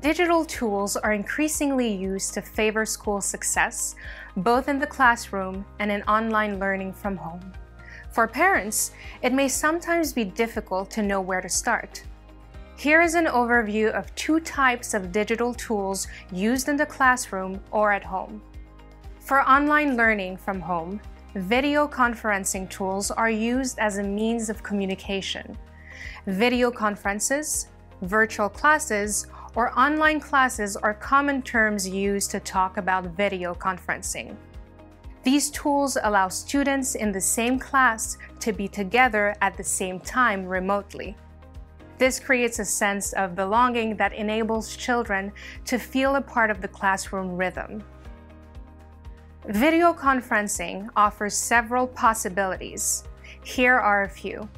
Digital tools are increasingly used to favor school success, both in the classroom and in online learning from home. For parents, it may sometimes be difficult to know where to start. Here is an overview of two types of digital tools used in the classroom or at home. For online learning from home, video conferencing tools are used as a means of communication. Video conferences, virtual classes, or online classes are common terms used to talk about video conferencing. These tools allow students in the same class to be together at the same time remotely. This creates a sense of belonging that enables children to feel a part of the classroom rhythm. Video conferencing offers several possibilities. Here are a few.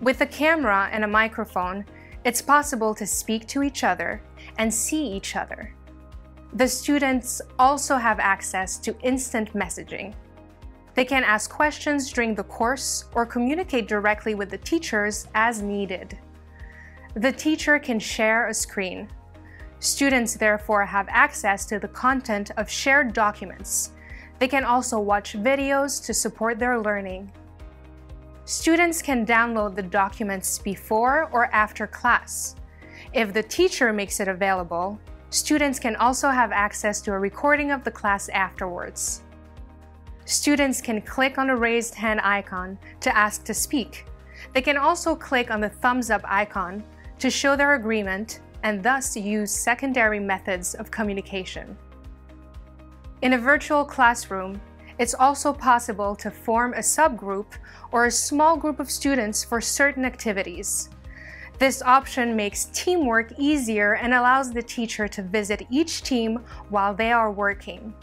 With a camera and a microphone, it's possible to speak to each other and see each other. The students also have access to instant messaging. They can ask questions during the course or communicate directly with the teachers as needed. The teacher can share a screen. Students therefore have access to the content of shared documents. They can also watch videos to support their learning. Students can download the documents before or after class. If the teacher makes it available, Students can also have access to a recording of the class afterwards. Students can click on the raised hand icon to ask to speak. They can also click on the thumbs up icon to show their agreement and thus use secondary methods of communication. In a virtual classroom, it's also possible to form a subgroup or a small group of students for certain activities. This option makes teamwork easier and allows the teacher to visit each team while they are working.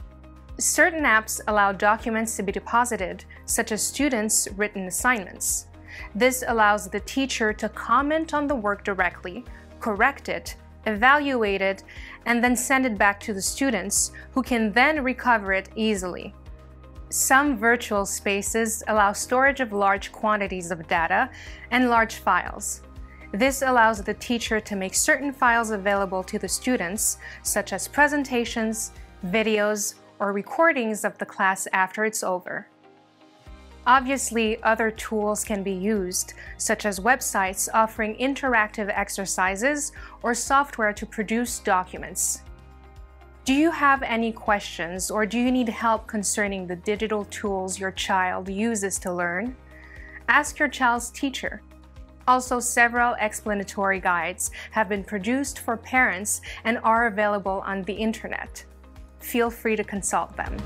Certain apps allow documents to be deposited, such as students' written assignments. This allows the teacher to comment on the work directly, correct it, evaluate it, and then send it back to the students, who can then recover it easily. Some virtual spaces allow storage of large quantities of data and large files. This allows the teacher to make certain files available to the students, such as presentations, videos, or recordings of the class after it's over. Obviously, other tools can be used, such as websites offering interactive exercises or software to produce documents. Do you have any questions or do you need help concerning the digital tools your child uses to learn? Ask your child's teacher. Also, several explanatory guides have been produced for parents and are available on the internet. Feel free to consult them.